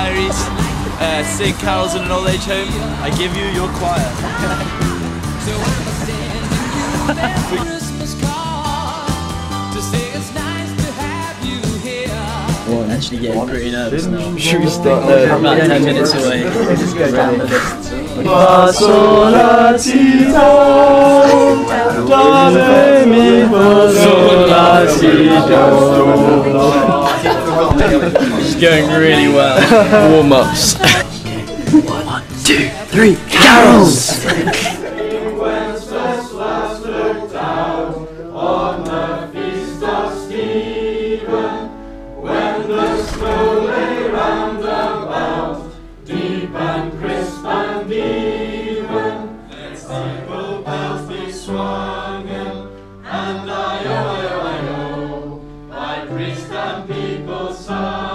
diaries, uh, sing carols in an old age home, I give you your choir. Well, I'm actually getting pretty nervous now. Should we start there? I'm about 10 minutes away. Fa sol la si do, do mi fa la si do. It's going really well. Warm ups. One, two, three, carols! Wish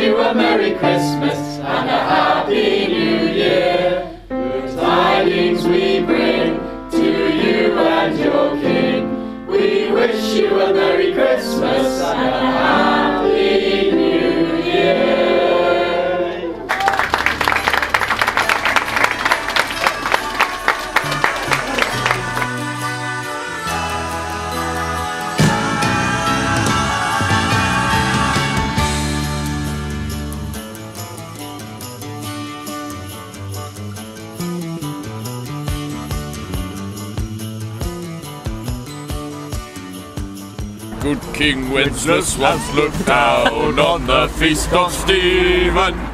you a Merry Christmas and a Happy Good King Wenceslas looked down on the feast of Stephen.